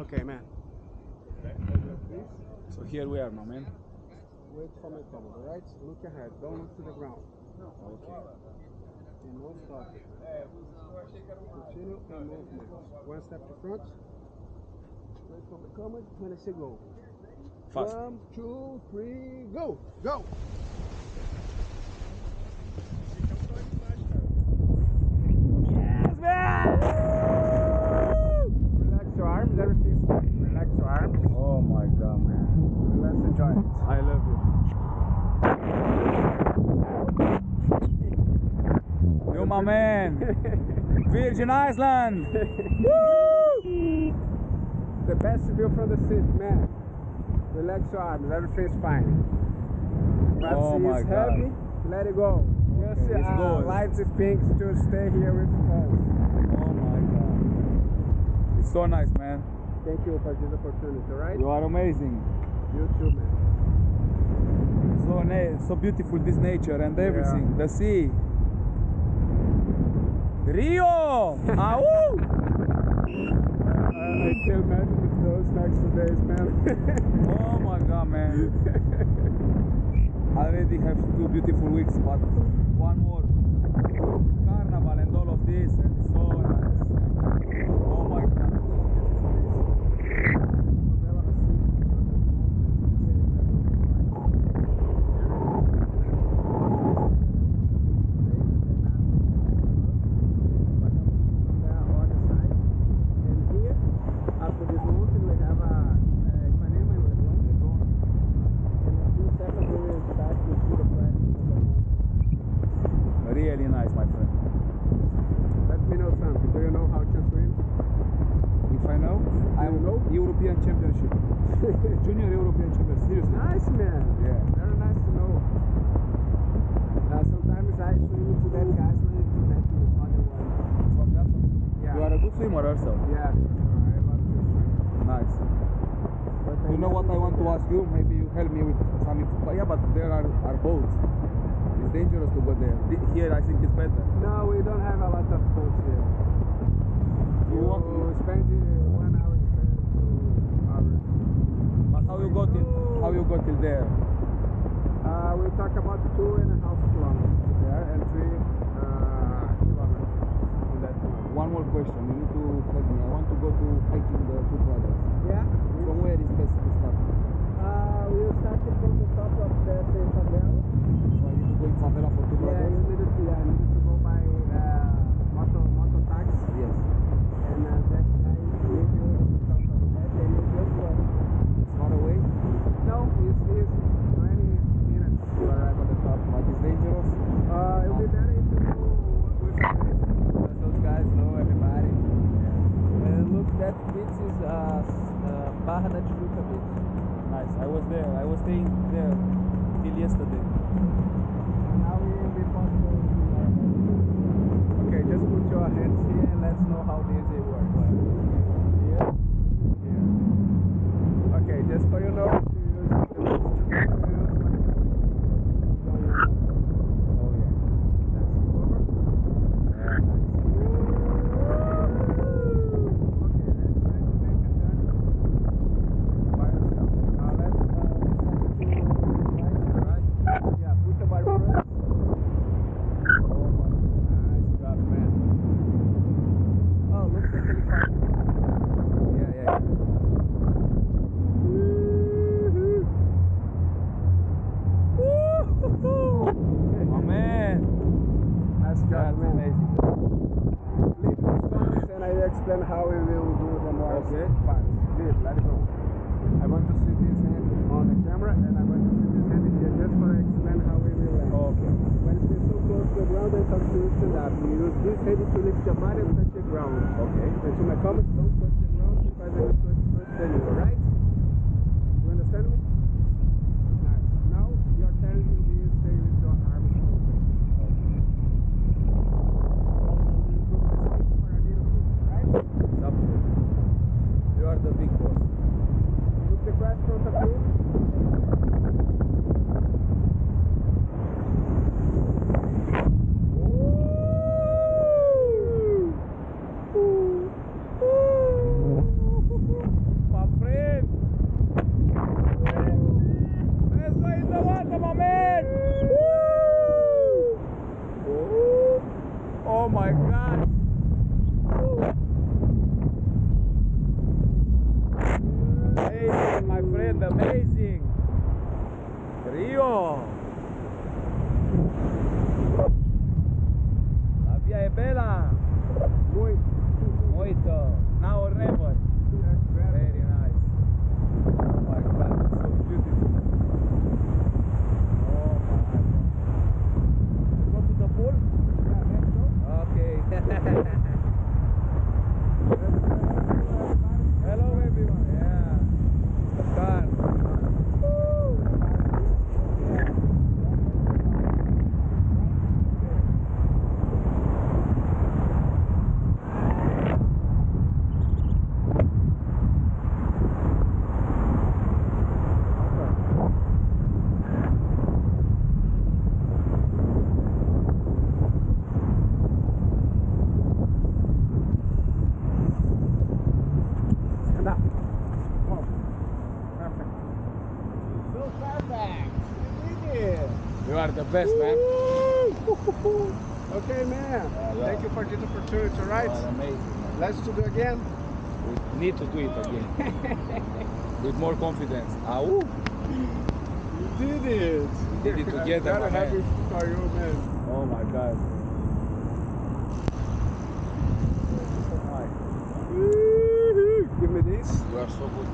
Okay, man. So here we are, my man. Wait for my camera, alright? Look ahead, don't look to the ground. Okay. And no stop. Continue and movement. One step to front. Wait for when I say go. Fast. One, two, three, go! Go! Yes, man! Relax your arms, everything's fine. Relax your arms. Oh my god, man. Let's enjoy it. I love you. You, my man. Virgin Island. The best view from the seat, man. Relax your arms, everything's fine. But Oh my it's God. heavy, let it go. Just Okay, it's uh, light the things to stay here with us. Oh my god. It's so nice, man. Thank you for this opportunity, right? You are amazing. You too, man. So so beautiful this nature and everything. The sea. Rio! Woo! Uh, I can't imagine with those next two days, man. Oh my god, man. I already have two beautiful weeks, but one more. Carnival and all of this, and so nice. Oh my god. After this mountain, we have a uh, Ipanema and Leblon. And a few seconds, we will start to see the crest of the mountain. Really nice, my friend. Let me know something. Do you know how to swim? If I know, I'm know? European Championship. Junior European Championship. Seriously. nice, man. Yeah. Very nice to know. Uh, sometimes I swim to that island to that other one. From that one. Yeah. You are a good swimmer also. Yeah. I love to swim. Nice. But You know what I want to ask you? Maybe you help me with some. But yeah, but there are, are boats. It's dangerous to go there. Here, I think it's better. No, we don't have a lot of boats here. You You spend one hour, spend two hours. But how you got till? How you got till there? Uh, we talk about two and a half kilometers there and three uh, kilometers one. One more question. You need to help me. I want to go to hiking the Two Brothers. Yeah. From where is best to start? Uh, we started from the top of the the favela. So I need to go in favela for Two Yeah, Brothers. you needed to, yeah, you needed to go by uh, moto, moto taxi. Yes. And uh, that guy leave you on top of that and you just walk. It's far away, No, it's easy. 20 minutes to arrive at the top. but it's dangerous. Uh, it'll be better if you go with a friend. Because those guys know everybody. And look, that beach is uh, s- uh, Barra da Tijuca beach. Nice. I was there. I was staying there till yesterday. Now we will be possible. Okay, just put your hands here and let's know how this it works. Here, here. Okay, just for you know, to use the most tutorials like Oh yeah. that's over. Yeah, nice. Okay, let's try to make a turn by yourself. Now let's uh, set it to right. Yeah, put the bar first. Oh my. Nice job, man. Oh, look at the helicopter. Yeah, yeah. My man. Man. amazing. Leave the stones and I will explain how we will do the more Okay. parts. Leave, let it go. I want to see this hand on the camera and I want to see this hand here just for explain how we will land. Okay. When you so close to the ground, I talk to you stand up. You use this hand to lift your body and touch the ground. Okay. And to my comments, don't touch the ground because I will touch first than you, alright? You understand me? sound amazing. Rio. La via è bella. The best, man. Okay, man. yeah. Thank you for this opportunity, all right? Oh, amazing. Let's do it again. We need to do it again. With more confidence. Ah. You did it. We did it together, I'm happy man. for you, man. Oh my god. Give me this. You are so good.